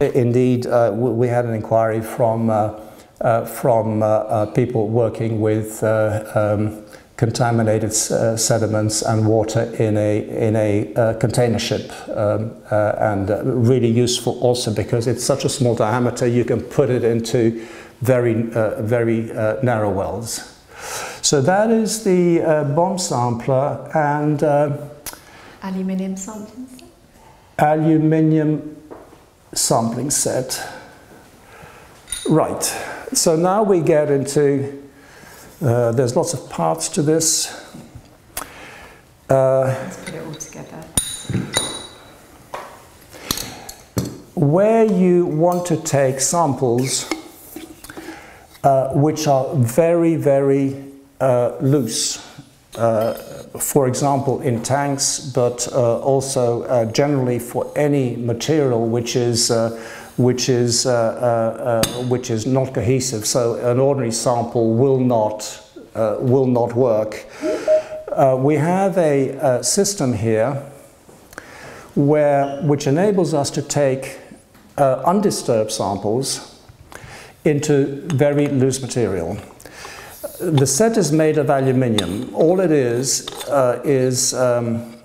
Indeed, uh, we had an inquiry from, uh, uh, from uh, uh, people working with uh, um, contaminated sediments and water in a, in a container ship. Um, and really useful also because it's such a small diameter, you can put it into very, very narrow wells. So that is the bomb sampler and aluminium sampling. Aluminium sampling set. Right, so now we get into, uh, there's lots of parts to this. Uh, Let's put it all together. Where you want to take samples uh, which are very, very uh, loose, uh, for example, in tanks, but uh, also uh, generally for any material which is uh, which is uh, uh, which is not cohesive. So an ordinary sample will not will not work. we have a, a, system here where which enables us to take undisturbed samples into very loose material the set is made of aluminium. All it is uh, is um,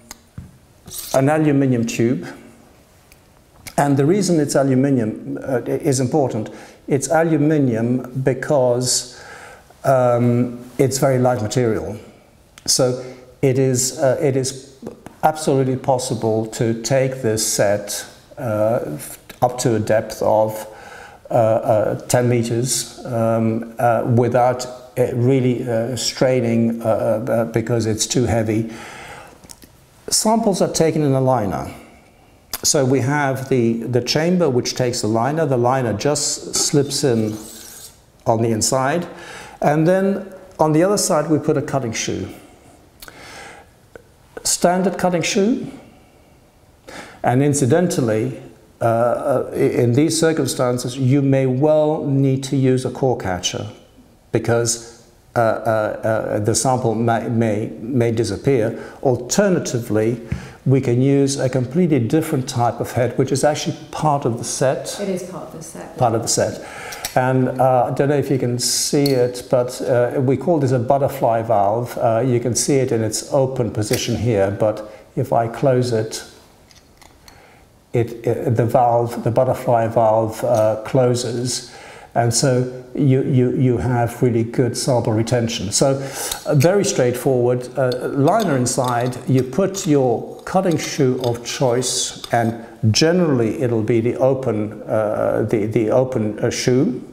an aluminium tube. And the reason it's aluminium uh, is important. It's aluminium because um, it's very light material. So it is, uh, it is absolutely possible to take this set uh, up to a depth of uh, uh, 10 meters um, without really uh, straining uh, because it's too heavy. Samples are taken in a liner. So we have the, the chamber which takes the liner. The liner just slips in on the inside. And then on the other side we put a cutting shoe. Standard cutting shoe. And incidentally, uh, in these circumstances, you may well need to use a core catcher because uh, uh, uh, the sample may, may, may disappear. Alternatively, we can use a completely different type of head, which is actually part of the set. It is part of the set. Part of the set. And uh, I don't know if you can see it, but uh, we call this a butterfly valve. Uh, you can see it in its open position here, but if I close it, it, it the valve, the butterfly valve closes. And so you, you, you have really good sample retention. So uh, very straightforward. Uh, liner inside, you put your cutting shoe of choice and generally it'll be the open, uh, the, the open uh, shoe.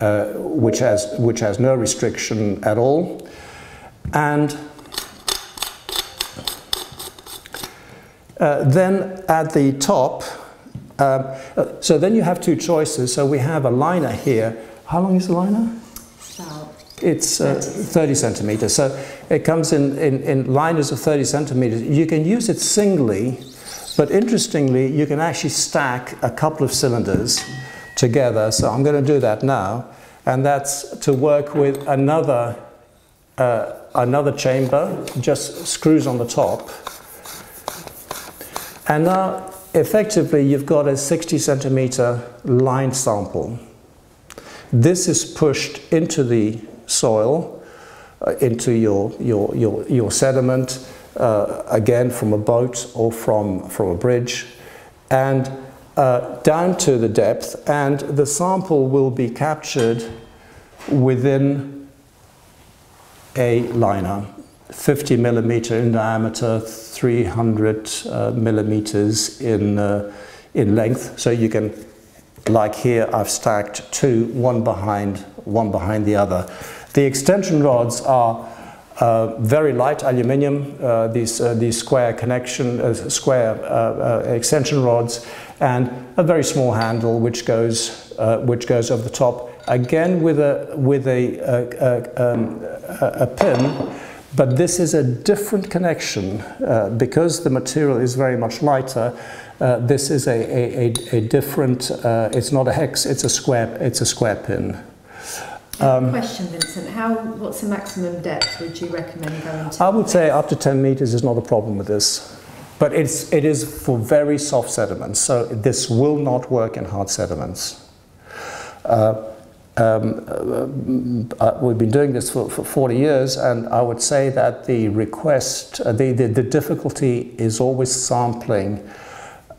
Uh, which has which has no restriction at all, and uh, then at the top um, so then you have two choices. So we have a liner here. How long is the liner? It's uh, 30 centimeters. So it comes in, in, in liners of 30 centimeters. You can use it singly, but interestingly, you can actually stack a couple of cylinders together. So I'm going to do that now. And that's to work with another, uh, another chamber, just screws on the top. And now effectively you've got a 60 centimeter line sample. This is pushed into the soil, uh, into your, your, your, your sediment, uh, again from a boat or from, from a bridge, and uh, down to the depth, and the sample will be captured within a liner. 50 millimeter in diameter, 300 uh, millimeters in, uh, in length. So you can, like here, I've stacked two, one behind, one behind the other. The extension rods are uh, very light aluminium, uh, these, uh, these square connection, uh, square extension rods, and a very small handle which goes, which goes over the top. Again with a, with a, a, a, um, a pin but this is a different connection uh, because the material is very much lighter. Uh, this is a, a, a, a different, uh, it's not a hex, it's a square, it's a square pin. Um, question, Vincent. How, what's the maximum depth would you recommend going to? I would say up to 10 meters is not a problem with this. but it's, it is for very soft sediments, so this will not work in hard sediments. Uh, um, uh, uh, we've been doing this for, for, 40 years, and I would say that the request, uh, the, the, the, difficulty is always sampling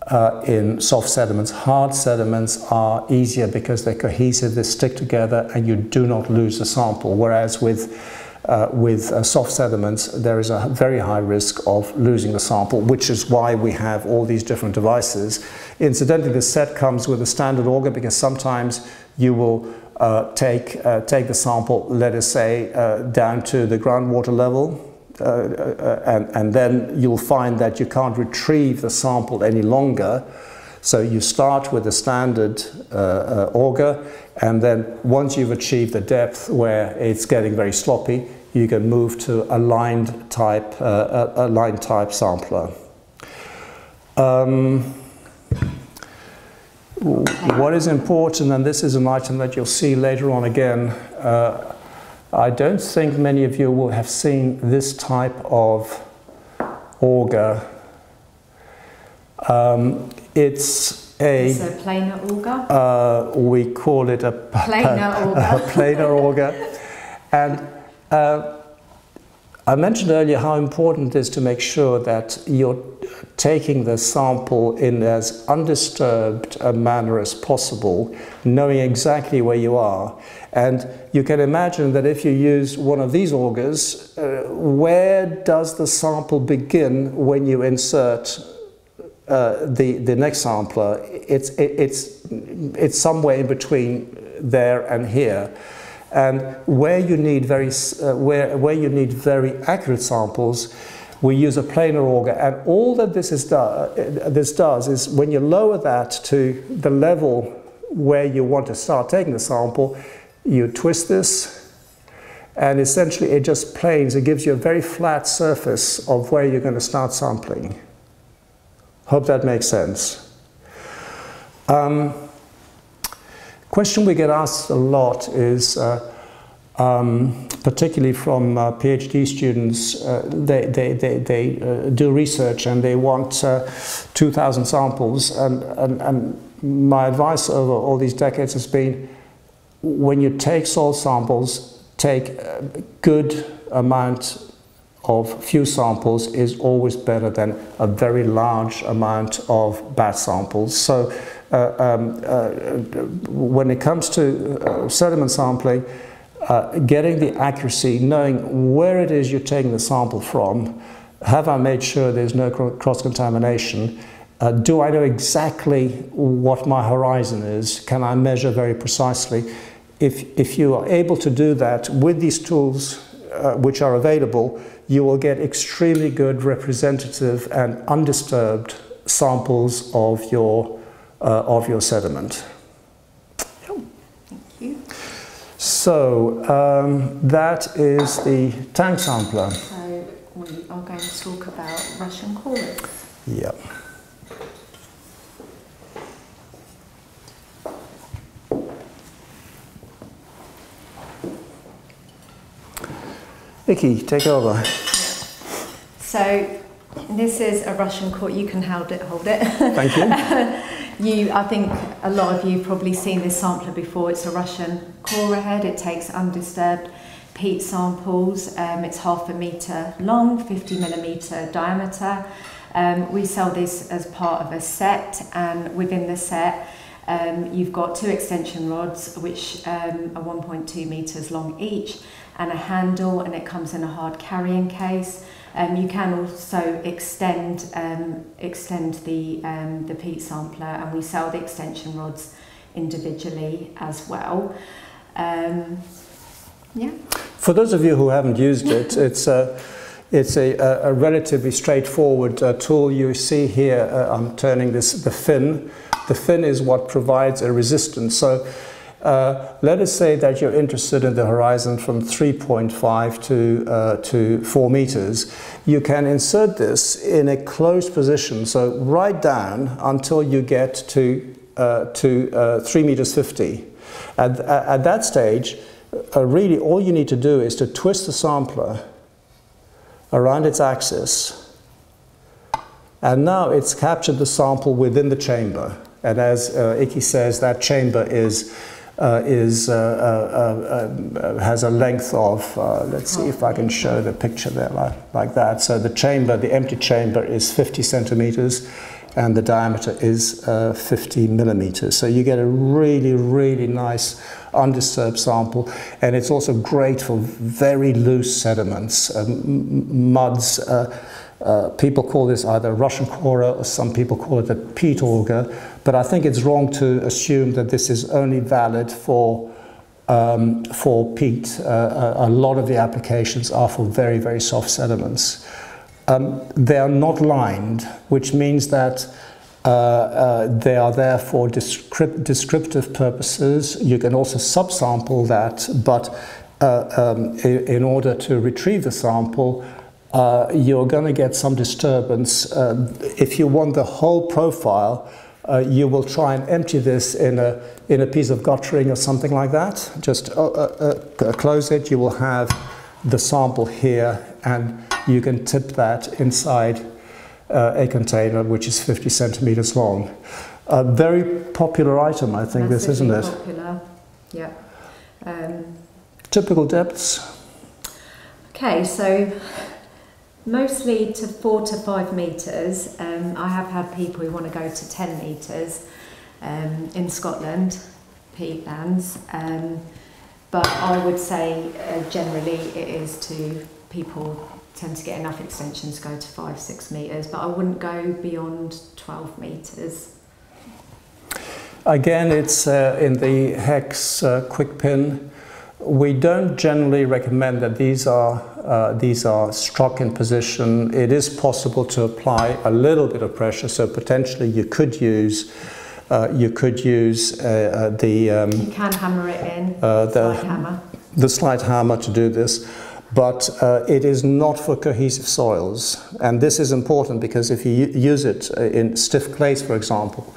uh, in soft sediments. Hard sediments are easier because they're cohesive, they stick together, and you do not lose the sample. Whereas with uh, with uh, soft sediments, there is a very high risk of losing the sample, which is why we have all these different devices. Incidentally, the set comes with a standard auger because sometimes you will uh, take, uh, take the sample, let us say, uh, down to the groundwater level, uh, uh, and, and then you'll find that you can't retrieve the sample any longer. So you start with a standard auger, and then once you've achieved the depth where it's getting very sloppy, you can move to a lined type, a lined type sampler. Um, what is important, and this is an item that you'll see later on again, uh, I don't think many of you will have seen this type of auger. Um, it's a, it's a planar auger. Uh, we call it a planar auger. A planar auger. And uh, I mentioned earlier how important it is to make sure that you're taking the sample in as undisturbed a manner as possible, knowing exactly where you are. And you can imagine that if you use one of these augers, uh, where does the sample begin when you insert uh, the, the next sampler? It's, it, it's, it's somewhere in between there and here. And where you need very, uh, where, where you need very accurate samples, we use a planar auger. And all that this, is do, uh, this does is when you lower that to the level where you want to start taking the sample, you twist this, and essentially it just planes, it gives you a very flat surface of where you're going to start sampling. Hope that makes sense. Um, Question we get asked a lot is, uh, um, particularly from uh, PhD students, uh, they, they, they, they uh, do research and they want uh, 2,000 samples. And, and, and my advice over all these decades has been, when you take soil samples, take a good amount of few samples is always better than a very large amount of bad samples. So um, uh, when it comes to uh, sediment sampling, getting the accuracy, knowing where it is you're taking the sample from, have I made sure there's no cross-contamination, uh, do I know exactly what my horizon is? Can I measure very precisely? If, if you are able to do that with these tools uh, which are available, you will get extremely good representative and undisturbed samples of your uh, of your sediment. Thank you. So um, that is the tank sampler. So we are going to talk about Russian corers. Yep. Vicky, take over. So this is a Russian corer. You can hold it. Hold it. Thank you. You, I think a lot of you have probably seen this sampler before. It's a Russian corer head. It takes undisturbed peat samples. Um, it's half a metre long, 50 millimetre diameter. Um, we sell this as part of a set and within the set um, you've got two extension rods which um, are 1.2 metres long each and a handle and it comes in a hard carrying case. Um, you can also extend um, extend the um, the peat sampler, and we sell the extension rods individually as well. Um, yeah. For those of you who haven't used it, it's a it's a, a, relatively straightforward uh, tool. You see here, uh, I'm turning this the fin. The fin is what provides a resistance. So uh, let us say that you're interested in the horizon from 3.5 to, uh, to 4 meters. You can insert this in a closed position, so right down until you get to, uh, to uh, 3 meters 50. At, at that stage, uh, really all you need to do is to twist the sampler around its axis And now it's captured the sample within the chamber. And as uh, Ikky says, that chamber is, is, uh, uh, uh, has a length of, uh, let's see if I can show the picture there like, like that. So the chamber, the empty chamber is 50 centimeters and the diameter is uh, 50 millimeters. So you get a really, really nice undisturbed sample, and it's also great for very loose sediments, um, muds. Uh, uh, people call this either Russian corer or some people call it a peat auger, but I think it's wrong to assume that this is only valid for um, for peat. Uh, a lot of the applications are for very, very soft sediments. Um, they are not lined, which means that uh, uh, they are there for descript descriptive purposes. You can also subsample that, but uh, um, in, in, order to retrieve the sample, uh, you're going to get some disturbance. Uh, if you want the whole profile, uh, you will try and empty this in a, in a piece of guttering or something like that. Just close it, you will have the sample here, and you can tip that inside uh, a container which is 50 centimeters long. A very popular item, I think, this, isn't it? popular, yeah. Um, Typical depths? Okay, so mostly to four to five metres. Um, I have had people who want to go to 10 metres um, in Scotland, peatlands. Um, but I would say uh, generally it is to people tend to get enough extension to go to five, six metres, but I wouldn't go beyond 12 metres. Again, it's uh, in the hex uh, quick pin. We don't generally recommend that these are, uh, these are struck in position. It is possible to apply a little bit of pressure, so potentially you could use uh, you could use uh, uh, the... Um, you can hammer it in, the, slide hammer. The slide hammer to do this but uh, it is not for cohesive soils. And this is important because if you use it uh, in stiff clays, for example,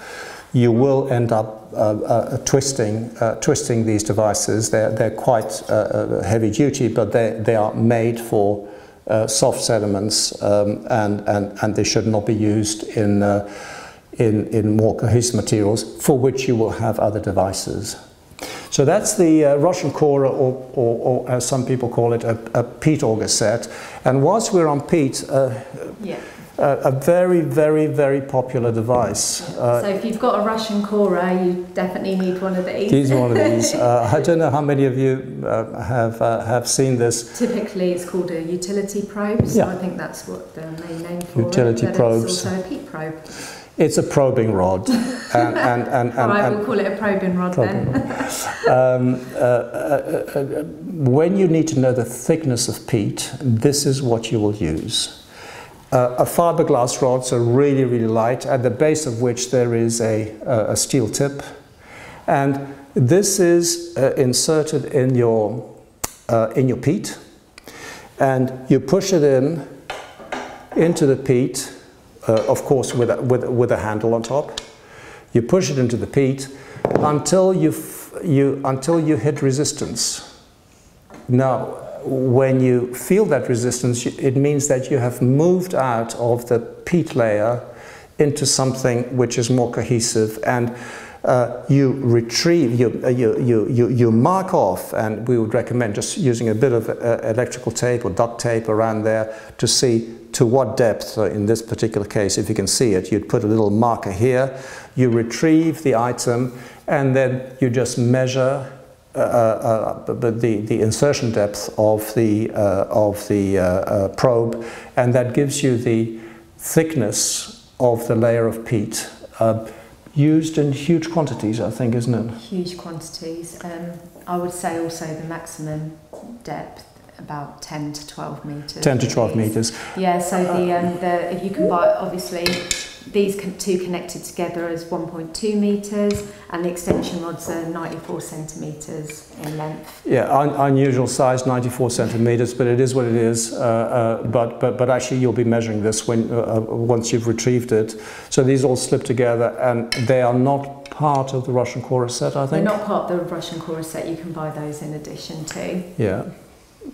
you will end up uh, uh, twisting, uh, twisting these devices. They're, they're quite uh, uh, heavy duty, but they, they are made for soft sediments um, and, and, and they should not be used in, in, in more cohesive materials for which you will have other devices. So that's the uh, Russian corer, or, or, or, as some people call it, a, a peat auger set. And whilst we're on peat, uh, yeah. A very, very, very popular device. Uh, so if you've got a Russian corer, you definitely need one of these. Need one of these. Uh, I don't know how many of you uh, have uh, have seen this. Typically, it's called a utility probe. So yeah. I think that's what the main name for utility it. probes. It's also a peat probe. It's a probing rod. And, and, and, and, right, we'll call it a probing rod probing then. um, uh, uh, uh, when you need to know the thickness of peat, this is what you will use. Uh, a fiberglass rod, so really, really light, at the base of which there is a, a steel tip. And this is uh, inserted in your, uh, in your peat. And you push it in into the peat uh, of course with a, with, with a handle on top. You push it into the peat until you, you, until you hit resistance. Now, when you feel that resistance, it means that you have moved out of the peat layer into something which is more cohesive. And uh, you retrieve, you, uh, you, you, you, you mark off, and we would recommend just using a bit of uh, electrical tape or duct tape around there to see to what depth, so in this particular case, if you can see it, you'd put a little marker here, you retrieve the item, and then you just measure the, the insertion depth of the, uh, of the uh, probe, and that gives you the thickness of the layer of peat used in huge quantities, I think, isn't it? Huge quantities. Um, I would say also the maximum depth about 10 to 12 metres. 10 to 12 metres. Yeah, so the, um, the if you combine, obviously, these two connected together as 1.2 metres and the extension rods are 94 centimetres in length. Yeah, un unusual size, 94 centimetres, but it is what it is. Uh, uh, but, but, but actually you'll be measuring this when, uh, uh, once you've retrieved it. So these all slip together and they are not part of the Russian corer set, I think. They're not part of the Russian corer set. You can buy those in addition to. Yeah.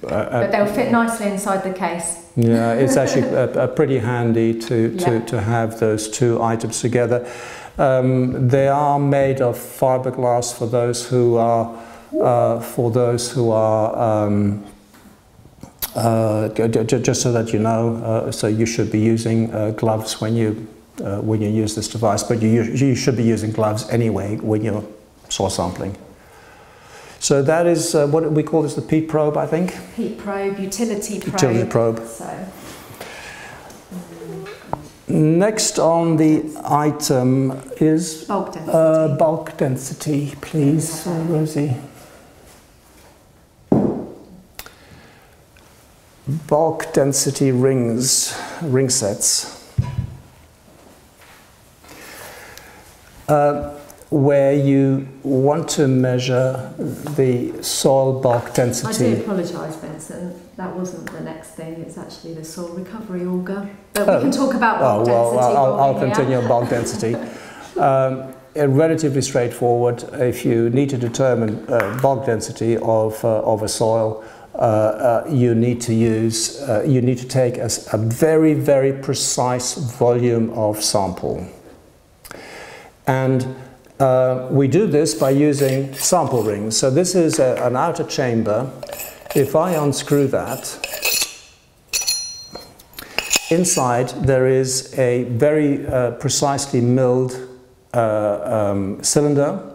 Uh, But they'll fit nicely inside the case. yeah, it's actually uh, uh, pretty handy to, to, Yeah. to have those two items together. Um, they are made of fiberglass for those who are uh, for those who are um, uh, just so that you know. Uh, so you should be using uh, gloves when you uh, when you use this device, but you, you should be using gloves anyway when you're soil sampling. So that is uh, what we call this the peat probe, I think. Peat probe, utility probe. Utility probe. So Next on the item is bulk density. uh, bulk density, please, uh, Rosie. Bulk density rings, ring sets. Uh, where you want to measure the soil bulk density. I do apologise, Vincent. That wasn't the next thing. It's actually the soil recovery auger. But Oh. we can talk about Oh, bulk well, density. I'll, I'll continue on bulk density. Um, relatively straightforward. If you need to determine uh, bulk density of, uh, of a soil, uh, uh, you need to use, uh, you need to take a, a very, very precise volume of sample. And uh, we do this by using sample rings. So this is a, an outer chamber. If I unscrew that, Inside there is a very uh, precisely milled uh, um, cylinder,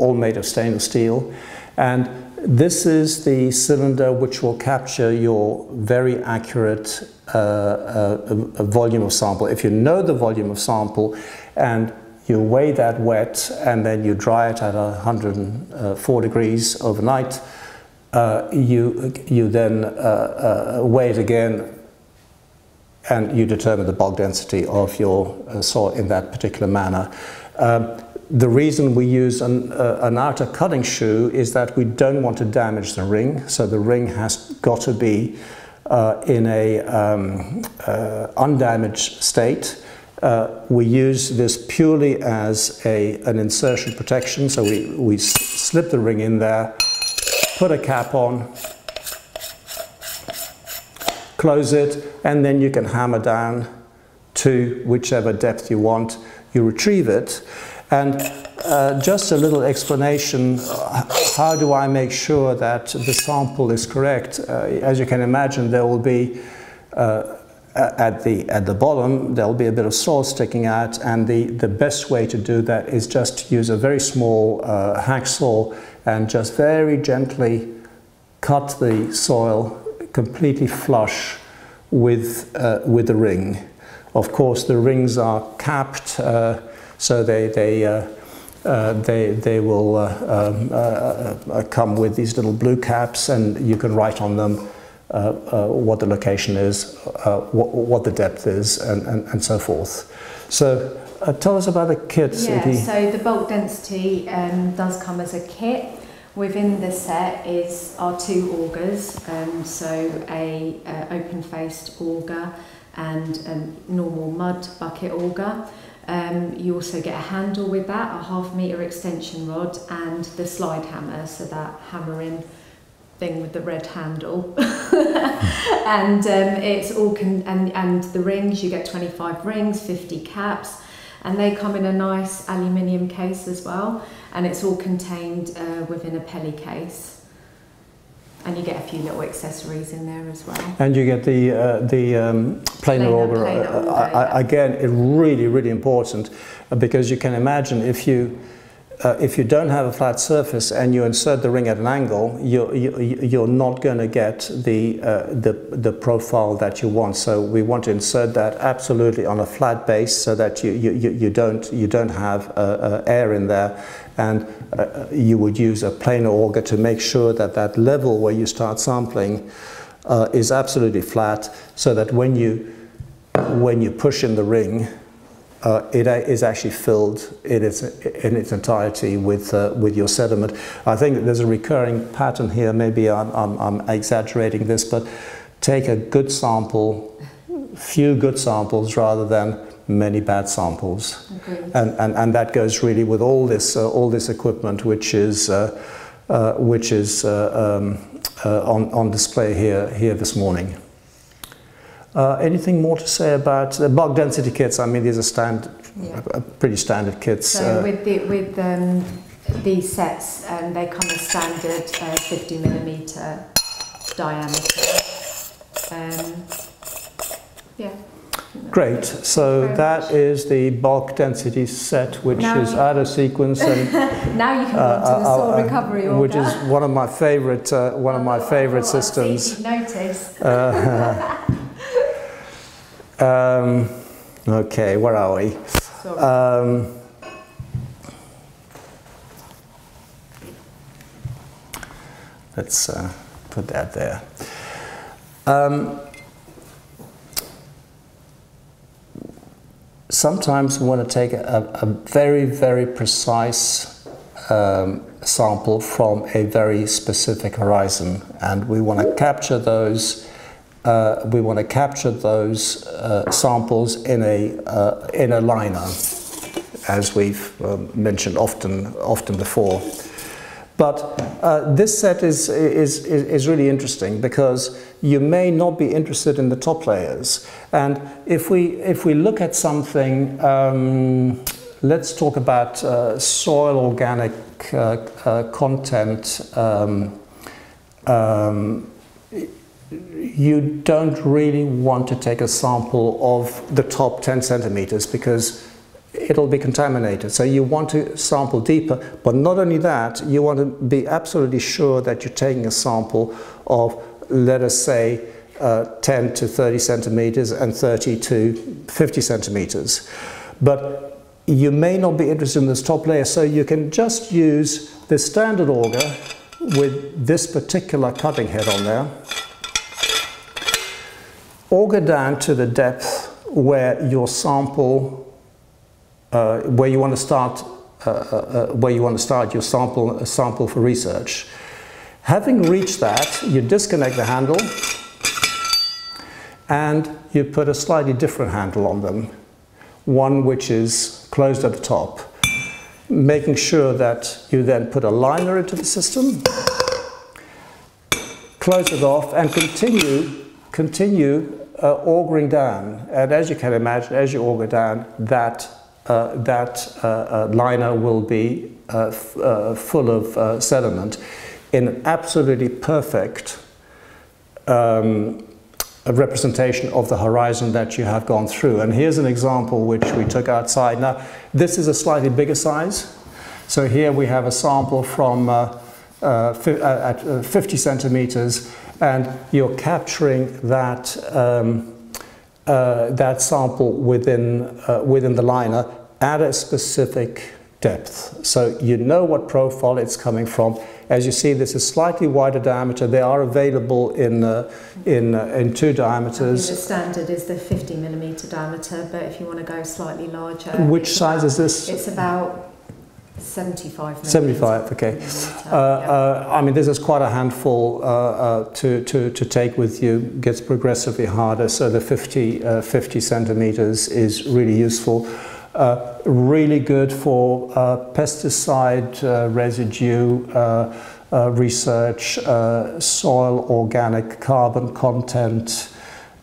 all made of stainless steel, and this is the cylinder which will capture your very accurate uh, uh, volume of sample. If you know the volume of sample and you weigh that wet and then you dry it at 104 degrees overnight, uh, you, you then uh, uh, weigh it again and you determine the bulk density of your uh, soil in that particular manner. Um, the reason we use an, uh, an outer cutting shoe is that we don't want to damage the ring, so the ring has got to be uh, in a um, uh, undamaged state. Uh, we use this purely as a, an insertion protection, so we, we slip the ring in there, put a cap on, close it, and then you can hammer down to whichever depth you want. You retrieve it, and uh, just a little explanation, uh, how do I make sure that the sample is correct? Uh, as you can imagine, there will be uh, at the at the bottom there'll be a bit of soil sticking out and the the best way to do that is just to use a very small uh, hacksaw and just very gently cut the soil completely flush with uh, with the ring. Of course the rings are capped uh, so they they uh, uh, they, they will uh, um, uh, uh, come with these little blue caps and you can write on them uh, uh, what the location is, uh, what, what the depth is, and, and, and so forth. So uh, tell us about the kit, Yeah, Sadie. so the bulk density um, does come as a kit. Within the set is our two augers, um, so a open-faced auger and a normal mud bucket auger. Um, you also get a handle with that, a half metre extension rod, and the slide hammer, so that hammering thing with the red handle. and um, it's all con- and and the rings you get 25 rings, 50 caps, and they come in a nice aluminium case as well, and it's all contained uh, within a Peli case. And you get a few little accessories in there as well. And you get the uh, the um, planar Planar- auger. planar Uh, auger, I- I- yeah. again, it's really really important uh, because you can imagine if you uh, if you don't have a flat surface and you insert the ring at an angle, you're, you, you're not going to get the, uh, the, the profile that you want. So we want to insert that absolutely on a flat base so that you, you, you you don't, you don't have uh, uh, air in there. And uh, you would use a planar auger to make sure that that level where you start sampling uh, is absolutely flat so that when you, when you push in the ring, uh, it is actually filled in its, in its entirety with, uh, with your sediment. I think there's a recurring pattern here, maybe I'm, I'm, I'm exaggerating this, but take a good sample, few good samples rather than many bad samples. Agreed. And, and, and that goes really with all this, uh, all this equipment which is, uh, uh, which is uh, um, uh, on, on display here, here this morning. Uh, anything more to say about the bulk density kits? I mean, these are stand, Yeah. pretty standard kits. So uh, with the, with um, these sets, um, they come as standard uh, 50 millimeter diameter. Um, yeah. Great. So that is the bulk density set, which Now is out of sequence and Now you can go uh, on to the uh, soil uh, recovery auger. which is one of my favorite uh, one of my Oh, favorite oh, if systems. Uh, um, okay, where are we? Um, let's uh, put that there. Um, sometimes we want to take a, a very, very precise um, sample from a very specific horizon, and we want to capture those. Uh, we want to capture those uh, samples in a uh, in a liner, as we've um, mentioned often often before. But uh, this set is, is, is, really interesting because you may not be interested in the top layers. And if we, if we look at something, um, let's talk about uh, soil organic uh, content. Um, um, you don't really want to take a sample of the top 10 centimeters because it'll be contaminated. So you want to sample deeper, but not only that, you want to be absolutely sure that you're taking a sample of, let us say, uh, 10 to 30 centimeters and 30 to 50 centimeters. But you may not be interested in this top layer, so you can just use the standard auger with this particular cutting head on there. Auger down to the depth where your sample uh, where you want to start, uh, uh, where you want to start your sample, sample for research. Having reached that, you disconnect the handle and you put a slightly different handle on them, one which is closed at the top, making sure that you then put a liner into the system, close it off and continue, continue uh, augering down. And as you can imagine, as you auger down, that uh, that uh, uh, liner will be uh, uh, full of sediment in an absolutely perfect um, representation of the horizon that you have gone through. And here's an example which we took outside. Now, this is a slightly bigger size. So here we have a sample from at uh, 50 centimeters, and you're capturing that. Um, uh, that sample within, uh, within the liner at a specific depth. So you know what profile it's coming from. As you see, this is slightly wider diameter. They are available in, uh, in, uh, in two think the standard is the 50 millimeter diameter, but if you want to go slightly larger, Which size about- is this? It's about 75 75, okay. Uh, uh, I mean, this is quite a handful uh, uh, to, to, to take with you. Gets progressively harder, so the 50, uh, 50 centimeters is really useful. Uh, really good for uh, pesticide uh, residue uh, uh, research, uh, soil organic carbon content,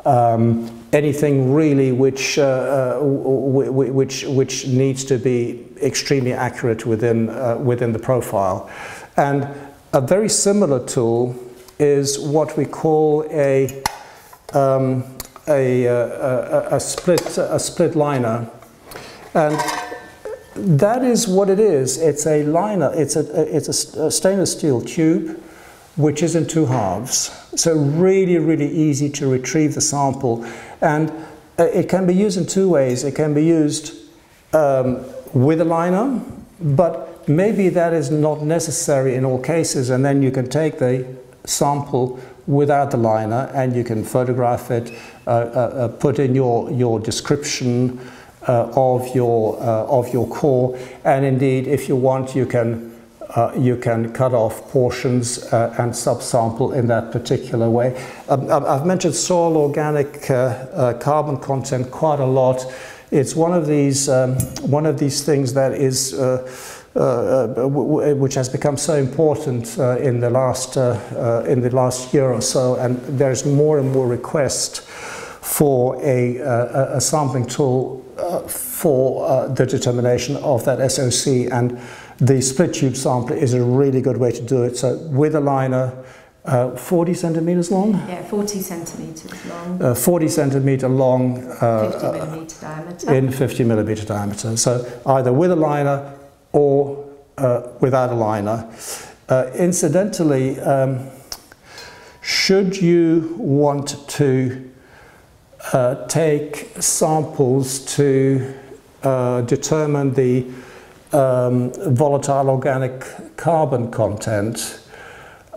um, anything really which, uh, uh, w- w- which, which needs to be extremely accurate within, uh, within the profile. And a very similar tool is what we call a, um, a, uh, a, a, split, a split liner. And that is what it is. It's a liner, it's a, it's a stainless steel tube which is in two halves. So really, really easy to retrieve the sample. And uh, it can be used in two ways. It can be used um, with a liner, but maybe that is not necessary in all cases. And then you can take the sample without the liner and you can photograph it, uh, uh, uh, put in your, your description uh, of, your, uh, of your core. And indeed, if you want, you can uh, you can cut off portions uh, and subsample in that particular way. Um, I've I've mentioned soil organic uh, carbon content quite a lot. It's one of these um, one of these things that is uh, uh, which has become so important uh, in the last uh, in the last year or so, and there's more and more request for a, a, a sampling tool for the determination of that SOC, and the split tube sampler is a really good way to do it. So with a liner. Uh, 40 centimeters long? Yeah, 40 centimeters long. Uh, 40 centimeter long. Uh, 50 millimeter diameter. In 50 millimeter diameter. So either with a liner or uh, without a liner. Uh, incidentally, um, should you want to uh, take samples to uh, determine the um, volatile organic carbon content,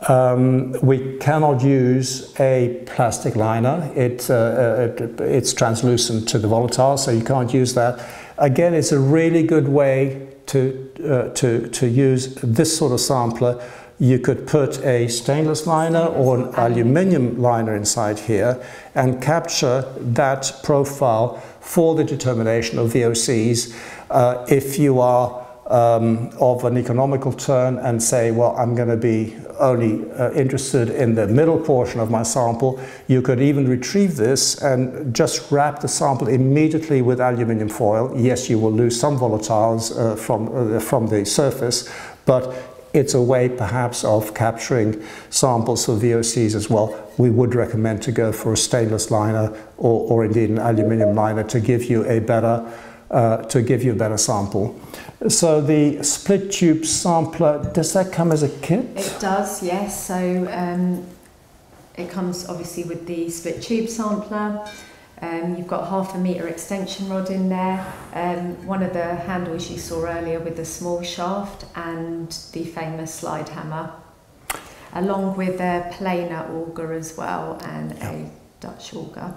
um, we cannot use a plastic liner. It, uh, it, it's translucent to the volatile, so you can't use that. Again, it's a really good way to, uh, to, to use this sort of sampler, you could put a stainless liner or an aluminium liner inside here and capture that profile for the determination of VOCs. Uh, if you are um, of an economical turn and say, well, I'm going to be only uh, interested in the middle portion of my sample, you could even retrieve this and just wrap the sample immediately with aluminium foil. Yes, you will lose some volatiles uh, from, uh, from the surface, but it's a way perhaps of capturing samples for VOCs as well. We would recommend to go for a stainless liner or, or indeed an aluminium liner to give you a better uh, to give you a better sample. So the split tube sampler, does that come as a kit? It does, yes. So um, it comes obviously with the split tube sampler. Um, you've got half a metre extension rod in there, um, one of the handles you saw earlier with the small shaft and the famous slide hammer, along with a planer auger as well and a Dutch auger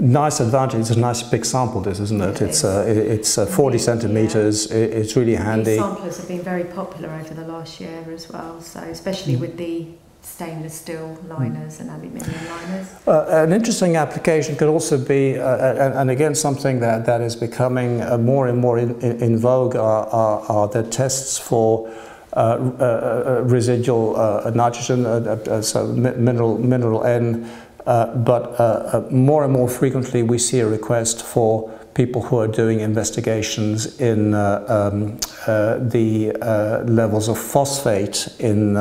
nice advantage. It's a nice big sample, this, isn't it? it it's uh, it's uh, 40 centimeters. Yeah. it's really handy. These samplers have been very popular over the last year as well. So especially mm. with the stainless steel liners and aluminium liners. Uh, an interesting application could also be, uh, and, and, again, something that, that is becoming uh, more and more in, in, in vogue are, are, are, the tests for uh, uh, uh, residual nitrogen, so mineral, mineral N, but uh, uh, more and more frequently we see a request for people who are doing investigations in uh, um, uh, the uh, levels of phosphate in,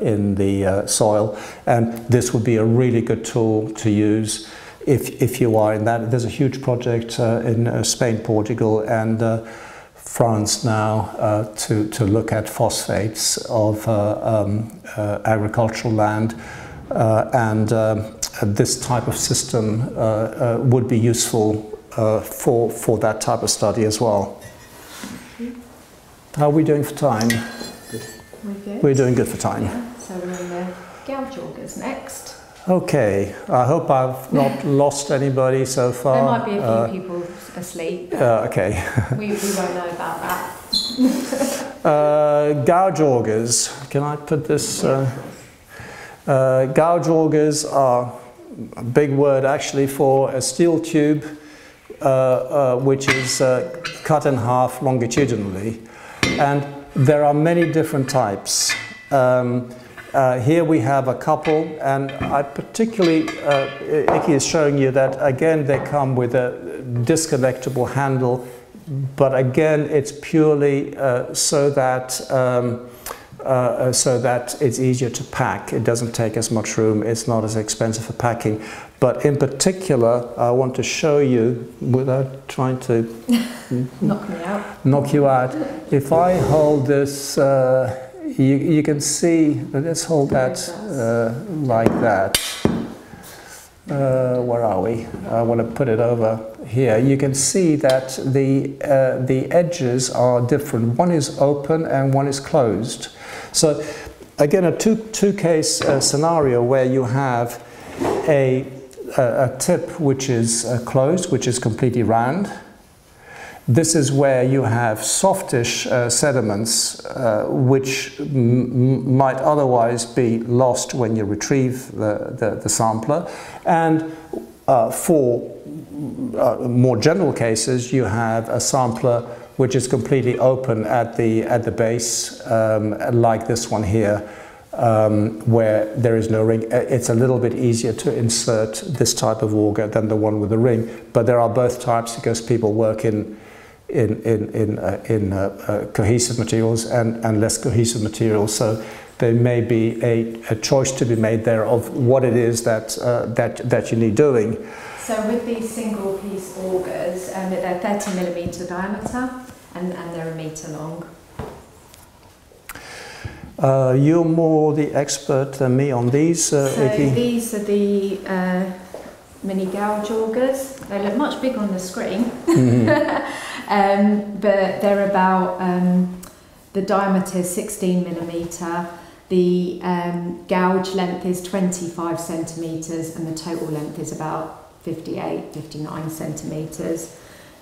in the soil. And this would be a really good tool to use if, if you are in that. There's a huge project in Spain, Portugal, and France now to, to look at phosphates of um, agricultural land. and um, this type of system uh, uh, would be useful uh, for, for that type of study as well. How are we doing for time? We're good. We're doing good for time. Yeah. So we're in the gouge augers next. Okay, I hope I've not lost anybody so far. There might be a few uh, people asleep. Uh, okay. we, we won't know about that. uh, gouge augers. Can I put this? Uh, uh, gouge augers are a big word actually for a steel tube uh, uh, which is uh, cut in half longitudinally. And there are many different types. Um, uh, here we have a couple, and I particularly, uh, Ikky is showing you that again they come with a disconnectable handle, but again it's purely uh, so that um, uh, uh, so that it's easier to pack. It doesn't take as much room, it's not as expensive for packing. But in particular, I want to show you, without trying to knock me out, knock you out. If I hold this, uh, you, you can see, let's hold that uh, like that. Uh, where are we? I want to put it over here. You can see that the, uh, the edges are different. One is open and one is closed. So again, a two, two case uh, scenario where you have a, a, a tip which is uh, closed, which is completely round. This is where you have softish uh, sediments uh, which might otherwise be lost when you retrieve the, the, the sampler. And uh, for uh, more general cases, you have a sampler which is completely open at the, at the base, um, like this one here, um, where there is no ring. Uh, it's a little bit easier to insert this type of auger than the one with the ring, but there are both types because people work in, in, in, in, uh, in uh, uh, cohesive materials and, and less cohesive materials. So there may be a, a choice to be made there of what it is that, uh, that, that you need doing. So with these single piece augers, um, they're 30 millimetre diameter and, and they're a metre long. Uh, you're more the expert than me on these, uh, so these are the uh, mini gouge augers. They look much bigger on the screen, mm-hmm. um, but they're about um, the diameter is 16 millimetre. The um, gouge length is 25 centimetres and the total length is about 58, 59 centimetres.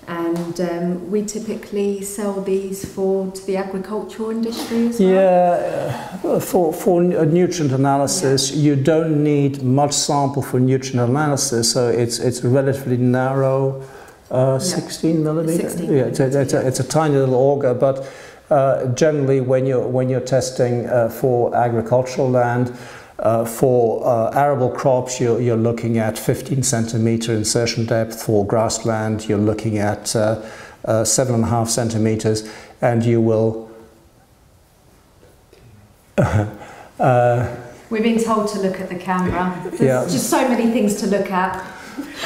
And um, we typically sell these for to the agricultural industry as well. Yeah, uh, for, for nutrient analysis, yeah. you don't need much sample for nutrient analysis, so it's, it's relatively narrow, uh, 16 millimeter. 16 yeah, it's a, it's, a, it's a tiny little auger, but uh, generally when you're, when you're testing uh, for agricultural land, uh, for uh, arable crops, you're, you're, looking at 15 centimeter insertion depth. For grassland, you're looking at uh, uh, seven and a half centimeters, and you will. Uh, We've been told to look at the camera. There's yeah. just so many things to look at.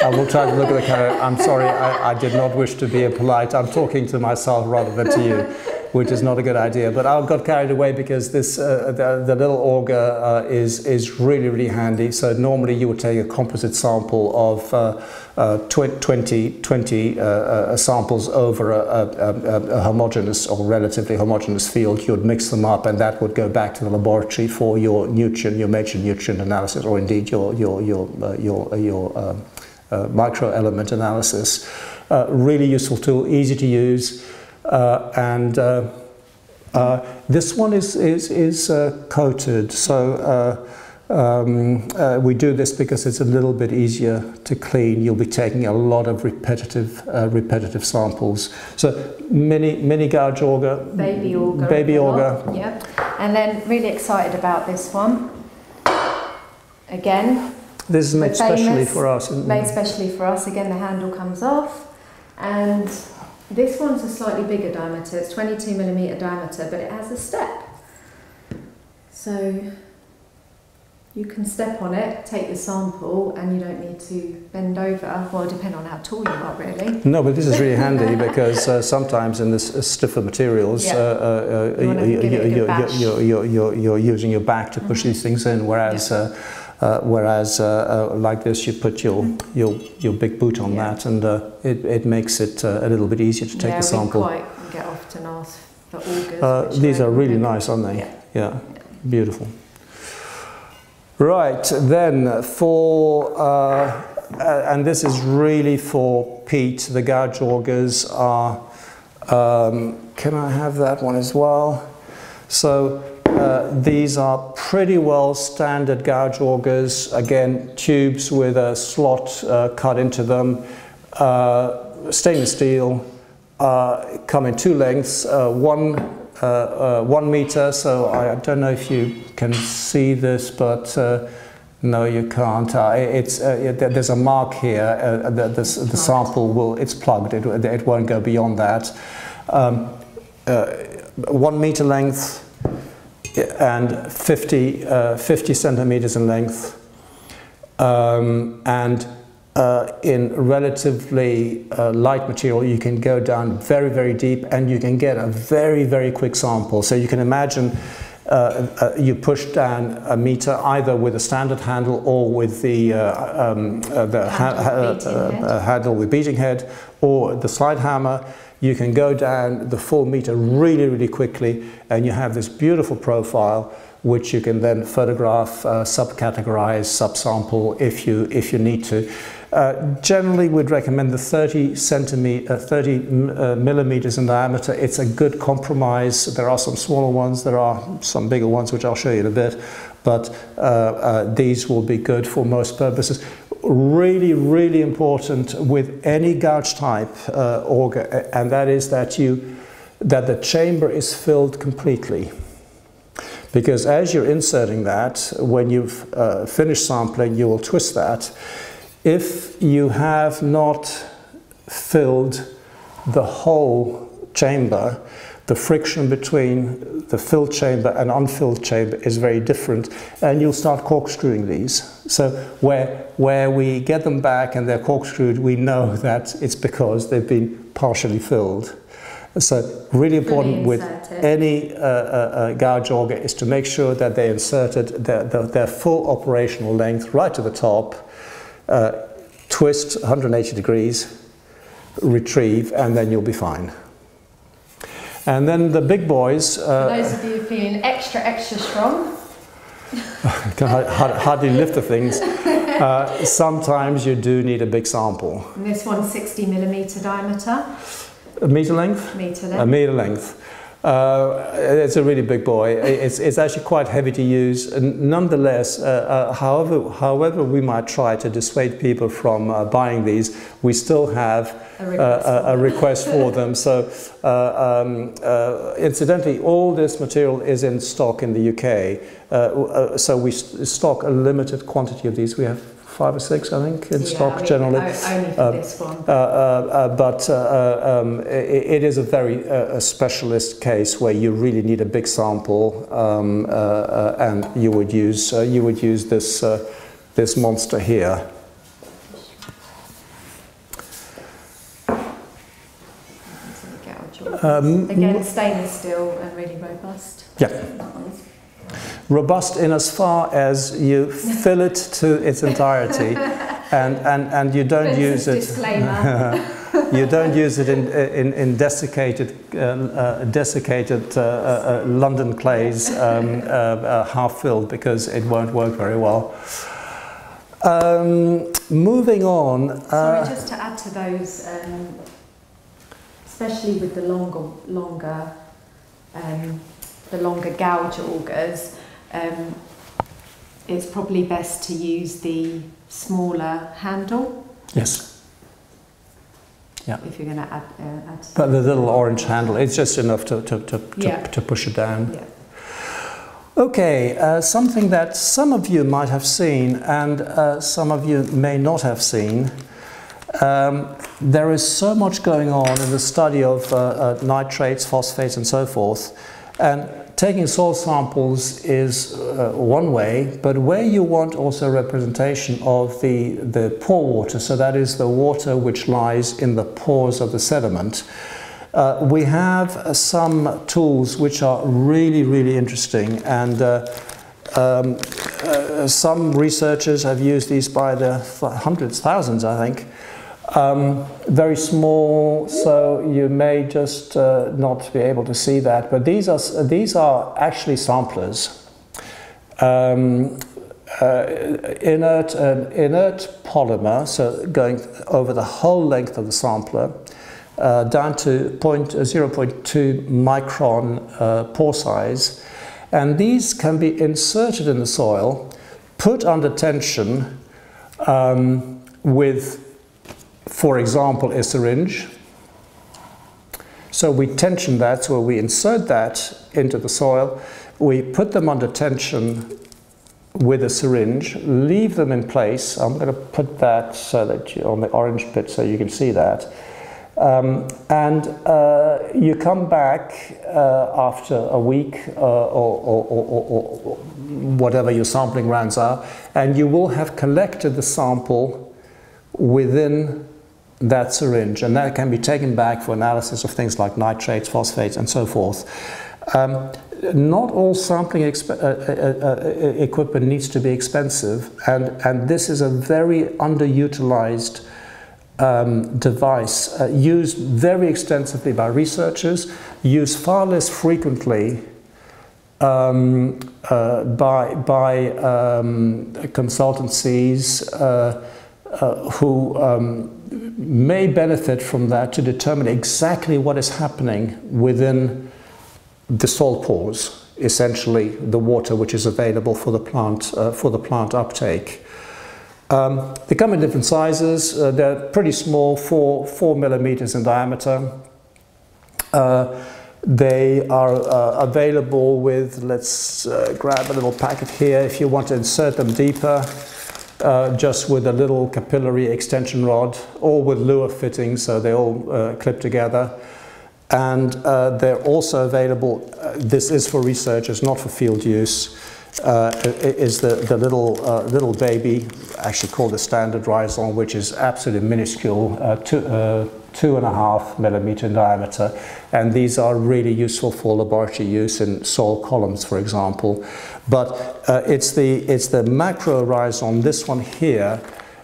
I will try to look at the camera. I'm sorry, I, I did not wish to be impolite. I'm talking to myself rather than to you which is not a good idea. But I got carried away because this uh, the, the, little auger uh, is is really really handy. So normally you would take a composite sample of uh, uh 20, 20 uh, uh, samples over a, a, a, homogeneous or relatively homogeneous field. You would mix them up, and that would go back to the laboratory for your nutrient, your major nutrient analysis, or indeed your your your your your um, micro element analysis. really useful tool, easy to use. Uh, and uh, uh, this one is, is, is coated. So um, uh, we do this because it's a little bit easier to clean. You'll be taking a lot of repetitive, uh, repetitive samples. So mini, mini gouge auger, baby auger, baby auger. Yep. And then really excited about this one. Again. This is made specially for us. Made specially for us. Again, the handle comes off, and this one's a slightly bigger diameter, it's 22 millimetre diameter, but it has a step. So you can step on it, take the sample, and you don't need to bend over. Well, depending on how tall you are, really. No, but this is really handy because uh, sometimes in this uh, stiffer materials, yeah. uh, uh you are you, using your back to push mm -hmm. these things in, whereas yeah. Uh, uh, whereas uh, uh, like this, you put your your, your big boot on yeah. that, and uh, it, it makes it uh, a little bit easier to take yeah, a sample. Yeah, we quite get often asked for augers. these are really nice, aren't they? Yeah. yeah. beautiful. Right then, for and this is really for Pete. The gouge augers are. Um, can I have that one as well? So uh, these are pretty well standard gouge augers, again, tubes with a slot uh, cut into them, uh, stainless steel, uh, come in two lengths, uh, one, one meter, so I don't know if you can see this, but no, you can't. it's, there's a mark here, the, the, the, sample will, it's plugged, it, it won't go beyond that. Um, one meter length, and 50, uh, 50 centimeters in length. Um, and uh, in relatively uh, light material, you can go down very, very deep and you can get a very, very quick sample. So you can imagine uh, uh, you push down a meter either with a standard handle or with the, uh, um, the handle, ha handle with beating head or the slide hammer you can go down the full meter really, really quickly, and you have this beautiful profile which you can then photograph, uh, subcategorize, subsample if you, if you need to. Uh, generally, we'd recommend the 30 centimeter, uh, 30 uh, millimeters in diameter. It's a good compromise. There are some smaller ones, there are some bigger ones, which I'll show you in a bit, but uh, uh, these will be good for most purposes really, really important with any gouge type uh, auger, and that is that you that the chamber is filled completely. Because as you're inserting that, when you've uh, finished sampling, you will twist that. If you have not filled the whole chamber, the friction between the filled chamber and unfilled chamber is very different and you'll start corkscrewing these. So where, where we get them back and they're corkscrewed, we know that it's because they've been partially filled. So really important with any uh, uh, uh, gouge auger is to make sure that they inserted their, their, their full operational length right to the top, uh, twist 180 degrees, retrieve, and then you'll be fine. And then the big boys. Uh, For those of you feeling extra, extra strong. can hardly lift the things. Uh, sometimes you do need a big sample. And this one's 60 millimeter diameter. A meter length? Meter length. A meter length. Uh, it's a really big boy. It's, it's actually quite heavy to use. Nonetheless, uh, uh, however, however we might try to dissuade people from uh, buying these, we still have a request, uh, a, a request for them. So, uh, um, incidentally, all this material is in stock in the UK. so we stock a limited quantity of these. We have five or six, I think, in yeah, stock I mean, generally. Only for uh, this one. Uh, uh, but um, it, it is a very a specialist case where you really need a big sample, um, and you would use you would use this this monster here. Um, Again, stainless steel and really robust. Yeah robust in as far as you fill it to its entirety and, and, and you don't use it you don't use it in, in, in desiccated, uh, uh, desiccated uh, uh, uh London clays um, uh, half filled because it won't work very well. Um, moving on. Sorry, just to add to those, um, especially with the longer, longer, um, the longer gouge augers, um, it's probably best to use the smaller handle. Yes. Yeah. If you're going to add, uh, add But the little orange handle, it's just enough to, to, to, to, yeah. to push it down. Yeah. Okay, uh, something that some of you might have seen and uh, some of you may not have seen. Um, there is so much going on in the study of uh, uh, nitrates, phosphates, and so forth. And taking soil samples is uh, one way, but where you want also representation of the, the pore water, so that is the water which lies in the pores of the sediment, uh, we have uh, some tools which are really, really interesting and uh, um, uh, some researchers have used these by the hundreds, thousands, I think, um, very small, so you may just uh, not be able to see that. But these are, these are actually samplers. Um, uh, inert, uh, inert polymer, so going over the whole length of the sampler, uh, down to point, uh, 0.2 micron uh, pore size. And these can be inserted in the soil, put under tension um, with for example, a syringe. So we tension that, so we insert that into the soil, we put them under tension with a syringe, leave them in place. I'm going to put that so that you, on the orange bit so you can see that. Um, and uh, you come back uh, after a week uh, or, or, or, or, whatever your sampling rounds are, and you will have collected the sample within that syringe, and that can be taken back for analysis of things like nitrates, phosphates, and so forth. Um, not all sampling uh, uh, uh, equipment needs to be expensive, and, and this is a very underutilized um, device uh, used very extensively by researchers, used far less frequently um, uh, by, by um, consultancies uh, who um, may benefit from that to determine exactly what is happening within the soil pores, essentially the water which is available for the plant, uh, for the plant uptake. Um, they come in different sizes. Uh, they're pretty small, four, four millimeters in diameter. Uh, they are uh, available with, let's uh, grab a little packet here if you want to insert them deeper, uh, just with a little capillary extension rod all with Luer fittings so they all uh, clip together. And uh, they're also available, uh, this is for researchers, not for field use, is the, the little, little baby, actually called the standard Rhizon, which is absolutely minuscule, two and a half millimeter in diameter. And these are really useful for laboratory use in soil columns, for example. But uh, it's, the, it's the macro Rhizon, this one here,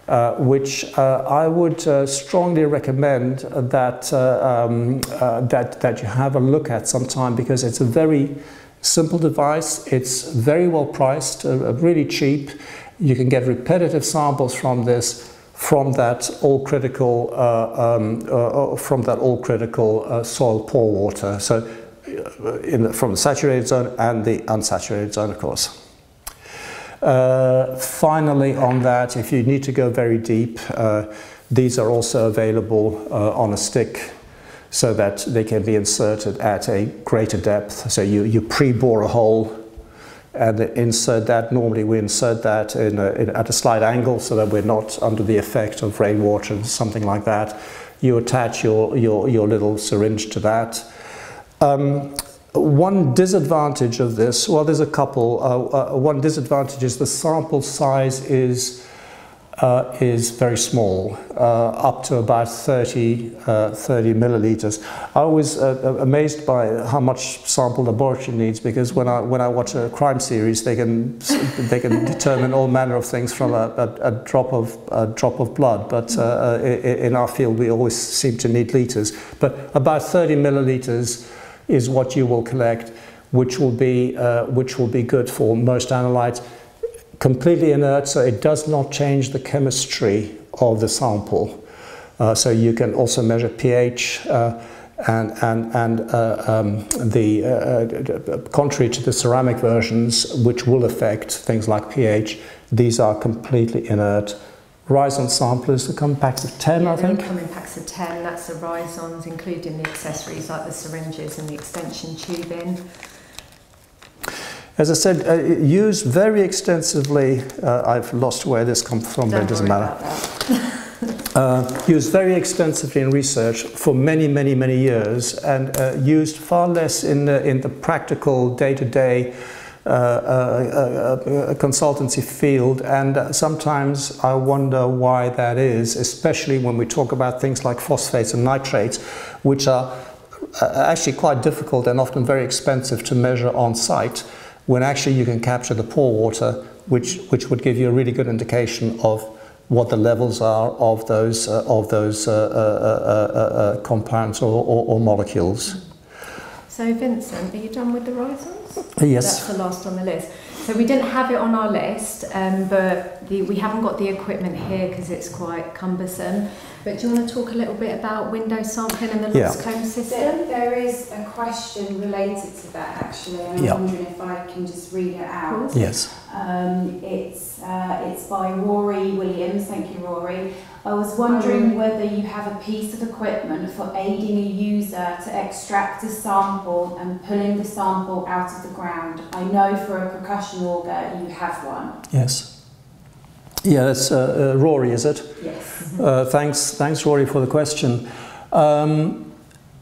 uh, which uh, I would uh, strongly recommend that, uh, um, uh, that, that you have a look at sometime because it's a very simple device. It's very well priced, really cheap. You can get repetitive samples from this from that all critical uh, um, uh, uh, from that all critical uh, soil pore water. So uh, the, from the saturated zone and the unsaturated zone, of course. Uh, finally, on that, if you need to go very deep, these are also available on a stick so that they can be inserted at a greater depth. So you, you pre-bore a hole and insert that. Normally we insert that in, a, in at a slight angle so that we're not under the effect of rainwater and something like that. You attach your, your, your little syringe to that. Um, one disadvantage of this, well there's a couple. Uh, uh, one disadvantage is the sample size is uh, is very small, uh, up to about 30, uh, 30 milliliters. I was uh, uh, amazed by how much sample laboratory needs because when I, when I watch a crime series, they can, they can determine all manner of things from a, a, a drop, of, a drop of blood. But uh, in our field, we always seem to need liters. But about 30 milliliters is what you will collect, which will be, which will be good for most analytes completely inert, so it does not change the chemistry of the sample. Uh, so you can also measure pH uh, and, and, and uh, um, the, uh, uh, contrary to the ceramic versions, which will affect things like pH, these are completely inert. Rhizon samplers that come in packs of 10, yeah, I think? They come in packs of 10, that's the Rhizons, including the accessories like the syringes and the extension tubing. As I said, uh, used very extensively. Uh, I've lost where this comes from, Don't but it doesn't matter. uh, used very extensively in research for many, many, many years, and uh, used far less in the, in the practical day-to-day uh, uh, consultancy field. And sometimes I wonder why that is, especially when we talk about things like phosphates and nitrates, which are actually quite difficult and often very expensive to measure on site when actually you can capture the pore water, which, which would give you a really good indication of what the levels are of those, uh, of those uh, uh, uh, uh compounds or, or, or, molecules. So Vincent, are you done with the Rhizons? Yes. That's the last on the list. So we didn't have it on our list, um, but the, we haven't got the equipment here because it's quite cumbersome. But do you want to talk a little bit about window sampling and the lost yeah. cone system? There, there is a question related to that actually, I'm yeah. wondering if I can just read it out. Yes. Um, it's, uh, it's by Rory Williams. Thank you, Rory. I was wondering whether you have a piece of equipment for aiding a user to extract a sample and pulling the sample out of the ground. I know for a percussion auger you have one. Yes. Yeah, that's uh, uh, Rory, is it? Yes. Uh, thanks, thanks, Rory, for the question. Um,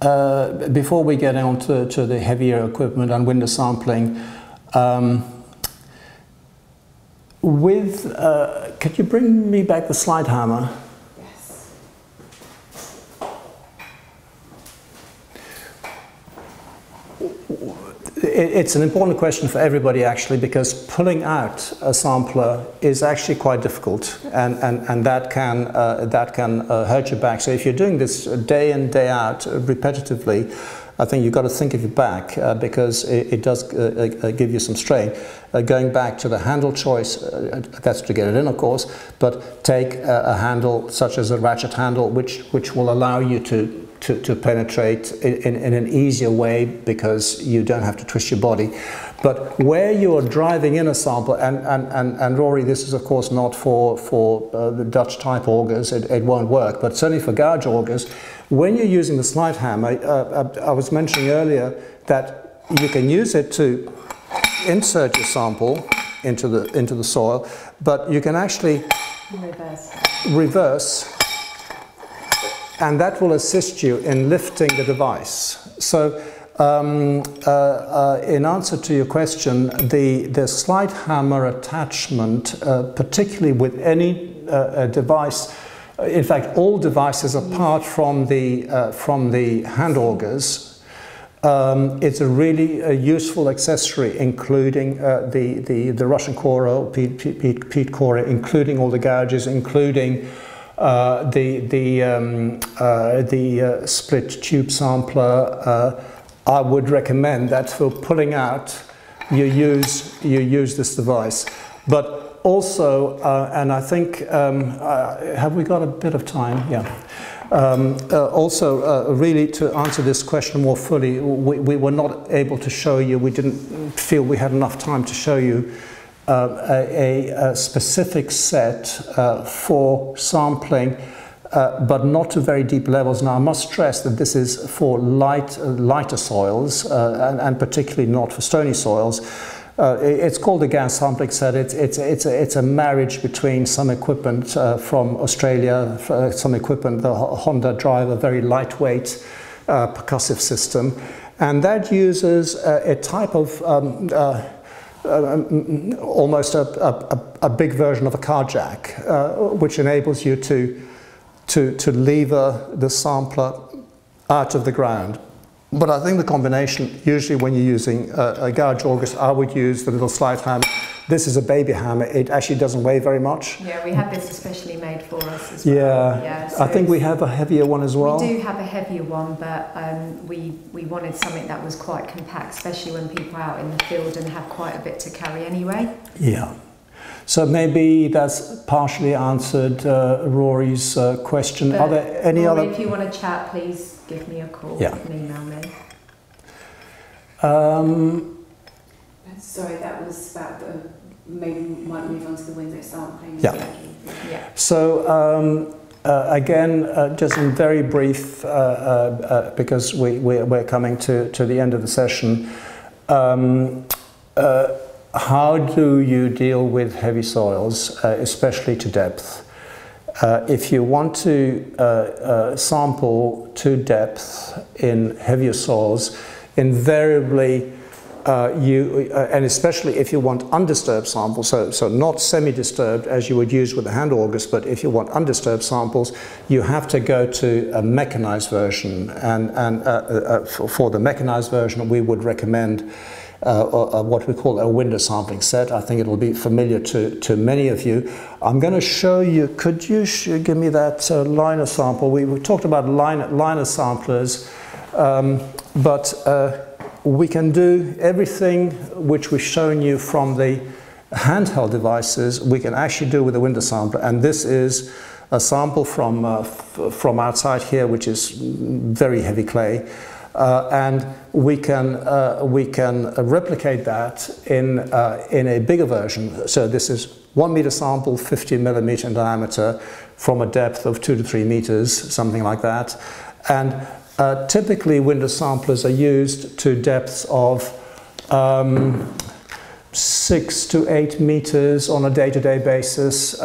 uh, before we get on to, to, the heavier equipment and window sampling, um, with, uh, could you bring me back the slide hammer? It's an important question for everybody actually because pulling out a sampler is actually quite difficult and, and, and that can, uh, that can uh, hurt your back. So if you're doing this day in, day out repetitively, I think you've got to think of your back uh, because it, it does uh, uh, give you some strain. Uh, going back to the handle choice, that's to get it in of course, but take a, a handle such as a ratchet handle which, which will allow you to to, to penetrate in, in, an easier way because you don't have to twist your body. But where you are driving in a sample, and, and, and, and Rory, this is of course not for, for uh, the Dutch type augers, it, it won't work, but certainly for gouge augers, when you're using the slide hammer, uh, I, uh, I was mentioning earlier that you can use it to insert your sample into the, into the soil, but you can actually reverse. reverse and that will assist you in lifting the device. So um, uh, uh, in answer to your question, the, the slide hammer attachment, uh, particularly with any uh, device, uh, in fact all devices apart from the, uh, from the hand augers, um, it's a really useful accessory, including the, the, the Russian corer, peat, peat, peat corer, including all the gouges, including uh, the the um, uh, the uh, split tube sampler, uh, I would recommend that for pulling out, you use you use this device. But also, uh, and I think um, have we got a bit of time? Yeah. Um, also, really to answer this question more fully, we, we were not able to show you. We didn't feel we had enough time to show you uh, a, a, specific set uh, for sampling, uh, but not to very deep levels. Now, I must stress that this is for light, lighter soils, and, and, particularly not for stony soils. Uh, it's called a gas sampling set. It's, it's, it's, a, it's a marriage between some equipment uh, from Australia, uh, some equipment, the Honda Drive, a very lightweight percussive system. And that uses a type of um, uh, almost a, a, a, big version of a car jack, uh, which enables you to, to, to lever the sampler out of the ground. But I think the combination, usually when you're using a, a gouge auger, I would use the little slide hammer this is a baby hammer. It actually doesn't weigh very much. Yeah, we have this especially made for us as well. Yeah, yeah so I think we have a heavier one as well. We do have a heavier one, but um, we, we wanted something that was quite compact, especially when people are out in the field and have quite a bit to carry anyway. Yeah. So maybe that's partially answered uh, Rory's uh, question. But are there any Rory, other? If you want to chat, please give me a call. Yeah. And email me. Um, Sorry, that was about the, maybe might move on to the window sampling. Yeah. yeah. So um, uh, again, uh, just in very brief, uh, uh, uh because we, we're, we're, coming to, to the end of the session, um, uh, how do you deal with heavy soils, especially to depth? If you want to sample to depth in heavier soils, invariably uh, you, uh, and especially if you want undisturbed samples, so, so not semi-disturbed as you would use with a hand auger, but if you want undisturbed samples, you have to go to a mechanized version. And, and uh, uh for the mechanized version, we would recommend uh, what we call a window sampling set. I think it will be familiar to, to many of you. I'm going to show you, could you give me that uh, liner sample? We, we talked about liner, liner samplers, um, but we can do everything which we've shown you from the handheld devices, we can actually do with a window sampler. And this is a sample from, uh, from outside here, which is very heavy clay. Uh, and we can, uh, we can replicate that in, uh, in a bigger version. So this is one meter sample, 50 millimeter in diameter, from a depth of two to three meters, something like that. And uh, typically, window samplers are used to depths of um, six to eight meters on a day-to-day -day basis.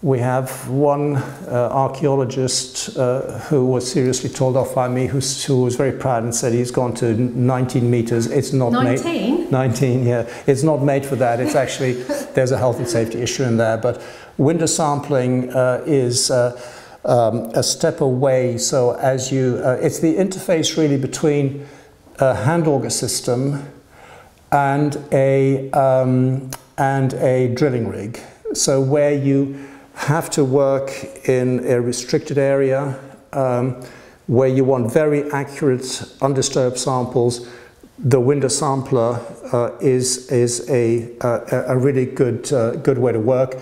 We have one uh, archaeologist uh, who was seriously told off by me, who, who, was very proud and said he's gone to 19 meters. It's not 19? made. 19, yeah. It's not made for that. It's actually there's a health and safety issue in there. But window sampling uh, is uh, um, a step away. So as you, uh, it's the interface really between a hand auger system and a, um, and a drilling rig. So where you have to work in a restricted area, um, where you want very accurate undisturbed samples, the window sampler uh, is, is a, a, a really good, uh, good way to work.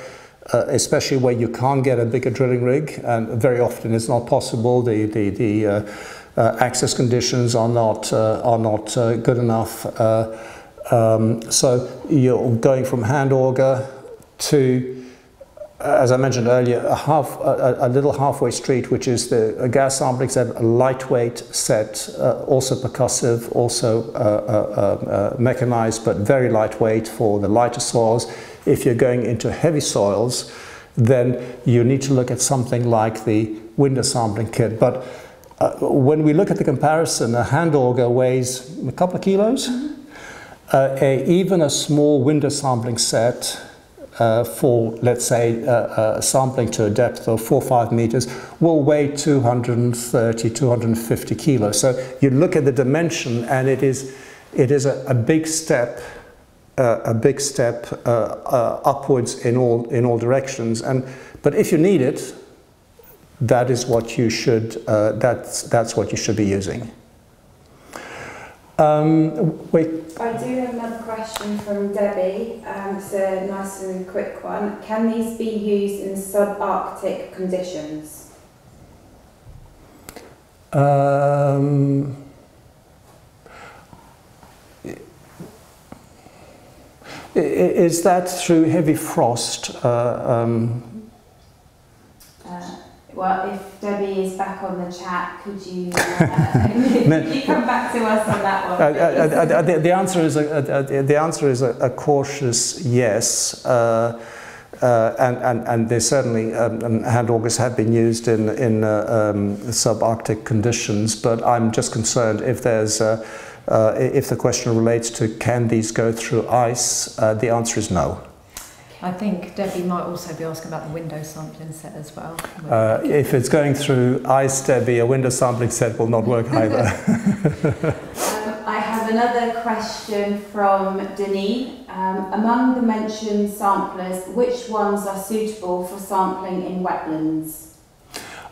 uh, especially where you can't get a bigger drilling rig, and very often it's not possible. The, the, the uh, uh, access conditions are not, uh, are not uh, good enough. Uh, um, so you're going from hand auger to as I mentioned earlier, a, half, a, a, little halfway street, which is the a gas sampling set, a lightweight set, uh, also percussive, also uh, uh, uh, mechanized, but very lightweight for the lighter soils. If you're going into heavy soils, then you need to look at something like the window sampling kit. But uh, when we look at the comparison, a hand auger weighs a couple of kilos. Mm-hmm. Uh, a, even a small window sampling set uh, for, let's say, uh, uh, sampling to a depth of four or five meters will weigh 230, 250 kilos. So you look at the dimension and it is, it is a, a big step uh, a big step uh, uh, upwards in all in all directions. And but if you need it, that is what you should that's that's what you should be using. Um, wait. I do have another question from Debbie. Um, it's a nice and quick one. Can these be used in subarctic conditions? Um, is that through heavy frost? Uh, um, well, if Debbie is back on the chat, could you, uh, could you come back to us on that one? Uh, uh, uh the, the, answer is a, the answer is a, a cautious yes. Uh, uh, and, and, and they certainly, um, hand augers have been used in, in um, subarctic conditions, but I'm just concerned if there's, if the question relates to can these go through ice, the answer is no. I think Debbie might also be asking about the window sampling set as well. Uh, if it's going through ice, Debbie, a window sampling set will not work either. um, I have another question from Denis. Um, among the mentioned samplers, which ones are suitable for sampling in wetlands?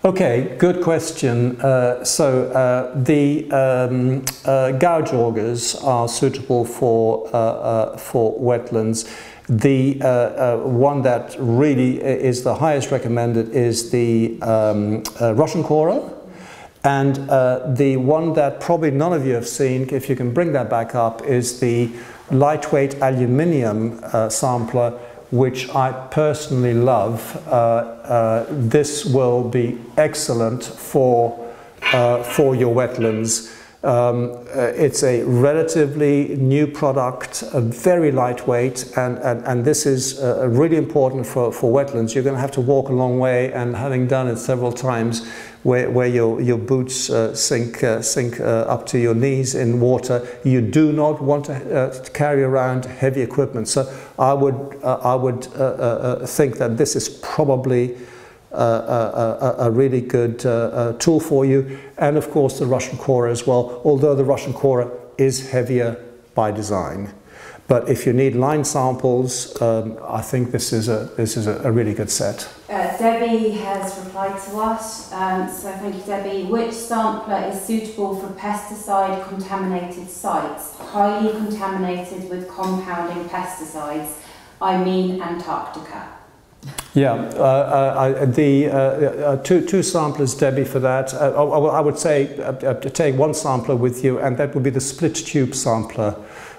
Okay, good question. Uh, so uh, the um, uh, gouge augers are suitable for, uh, uh, for wetlands. The uh, uh, one that really is the highest recommended is the um, uh, Russian corer. And uh, the one that probably none of you have seen, if you can bring that back up, is the lightweight aluminium uh, sampler, which I personally love. Uh, this will be excellent for, for your wetlands. Um, uh, it's a relatively new product, uh, very lightweight, and, and, and this is uh, really important for, for wetlands. You're going to have to walk a long way, and having done it several times, where, where your, your boots uh, sink, uh, sink uh, up to your knees in water, you do not want to, to carry around heavy equipment. So I would, I would think that this is probably a, a, really good uh, uh, tool for you. And of course the Russian corer as well, although the Russian corer is heavier by design. But if you need line samples, um, I think this is a, this is a, a really good set. Uh, Debbie has replied to us, um, so thank you Debbie. Which sampler is suitable for pesticide contaminated sites, highly contaminated with compounding pesticides? I mean Antarctica. Yeah, uh, uh, the uh, uh, two, two samplers, Debbie, for that. Uh, I would say uh, take one sampler with you, and that would be the split tube sampler.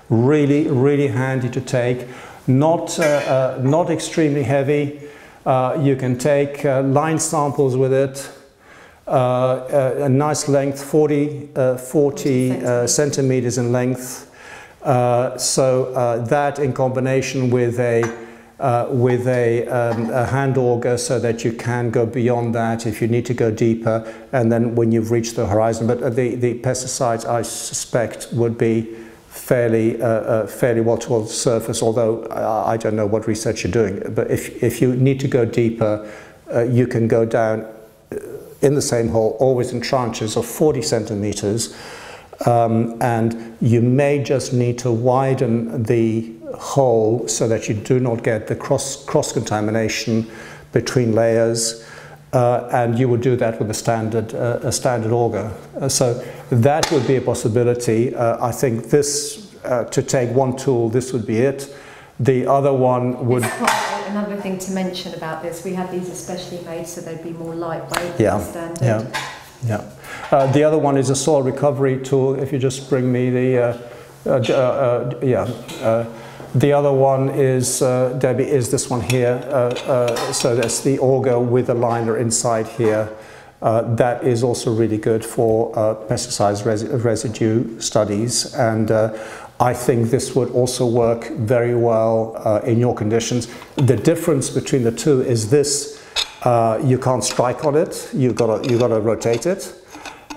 Really, really handy to take. Not, not extremely heavy. you can take line samples with it. a nice length, 40, 40 centimeters in length. so that in combination with a uh, with a, um, a, hand auger so that you can go beyond that if you need to go deeper and then when you've reached the horizon. But uh, the, the pesticides I suspect would be fairly, uh, uh, fairly well towards the surface, although I, I, don't know what research you're doing. But if, if you need to go deeper, uh, you can go down uh, in the same hole, always in tranches of 40 centimeters. Um, and you may just need to widen the hole so that you do not get the cross, cross contamination between layers. Uh, and you would do that with a standard, uh, a standard auger. Uh, so that would be a possibility. Uh, I think this, uh, to take one tool, this would be it. The other one would... another thing to mention about this, we had these especially made so they'd be more lightweight Yeah, than standard. Yeah, yeah. Uh, the other one is a soil recovery tool. If you just bring me the, uh, uh, uh, uh, yeah. The other one is, uh, Debbie, is this one here. Uh, uh, so that's the auger with a liner inside here. Uh, that is also really good for pesticides resi- residue studies. And I think this would also work very well uh, in your conditions. The difference between the two is this uh, you can't strike on it. You've got got to rotate it.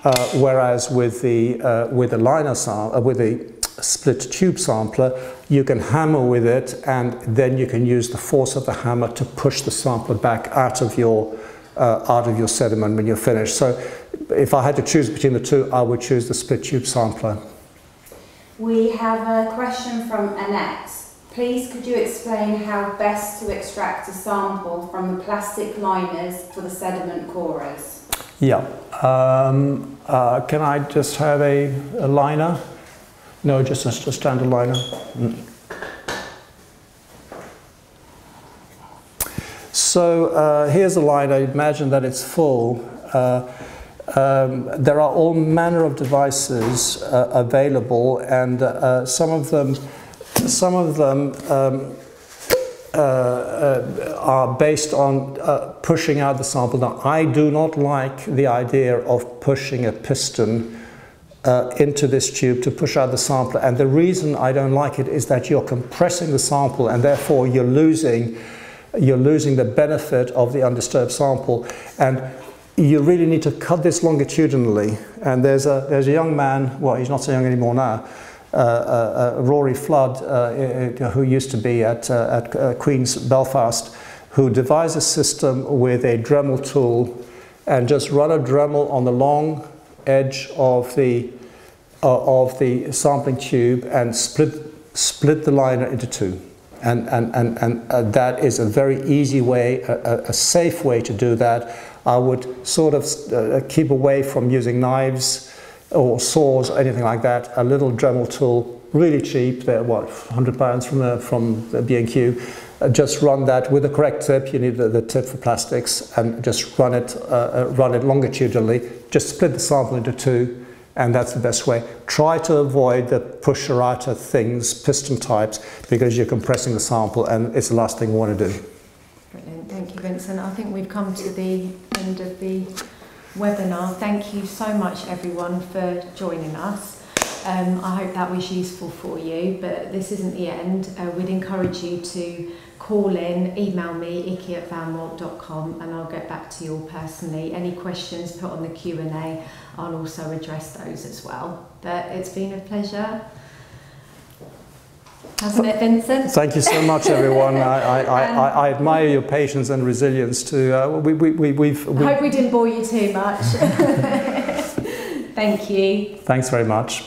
Uh, whereas with the with the liner with the split tube sampler, you can hammer with it, and then you can use the force of the hammer to push the sampler back out of your uh, out of your sediment when you're finished. So, if I had to choose between the two, I would choose the split tube sampler. We have a question from Annette. Please could you explain how best to extract a sample from the plastic liners for the sediment corers? Yeah. Um, uh, can I just have a, a liner? No, just a, a standard liner. Mm. So uh, here's a liner. I imagine that it's full. Uh, um, there are all manner of devices uh, available, and uh, some of them, some of them um, uh, uh, are based on uh, pushing out the sample. Now, I do not like the idea of pushing a piston uh, into this tube to push out the sample, and the reason I don't like it is that you're compressing the sample, and therefore you're losing, you're losing the benefit of the undisturbed sample, and you really need to cut this longitudinally. And there's a there's a young man, well, he's not so young anymore now uh, uh, uh, Rory Flood, uh, uh, who used to be at, at Queen's Belfast, who devised a system with a Dremel tool and just run a Dremel on the long edge of the, of the sampling tube and split, split the liner into two. And, and, and, and uh, that is a very easy way, a, a- safe way to do that. I would sort of uh, keep away from using knives or saws or anything like that. A little Dremel tool, really cheap. They're what, 100 pounds from the, from the B&Q. Uh, just run that with the correct tip. You need the, the tip for plastics, and just run it, uh, uh, run it longitudinally. Just split the sample into two, and that's the best way. Try to avoid the pusher outer things, piston types, because you're compressing the sample, and it's the last thing you want to do. Brilliant, thank you, Vincent. I think we've come to the end of the webinar. Thank you so much, everyone, for joining us. Um, I hope that was useful for you, but this isn't the end. Uh, we'd encourage you to call in, email me, ikky at vanwalt.com, and I'll get back to you all personally. Any questions, put on the Q&A. I'll also address those as well. But it's been a pleasure. Hasn't it, Vincent? Thank you so much, everyone. I, I, I, I, I admire your patience and resilience too. Uh, we, we, we, we've, I hope we didn't bore you too much. Thank you. thanks very much.